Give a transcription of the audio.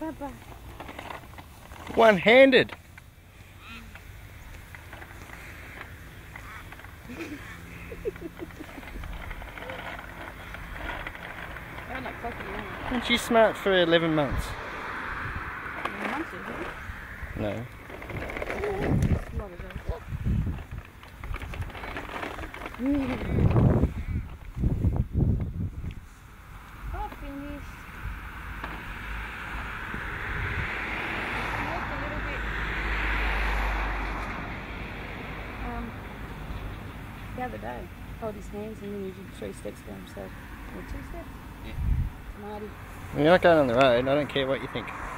Papa. One-handed. And she's smart for 11 months. they? Months, isn't it? No. The other day, hold his hands and then you did three steps by himself. Or two steps? You're not going on the road. I don't care what you think. Like that.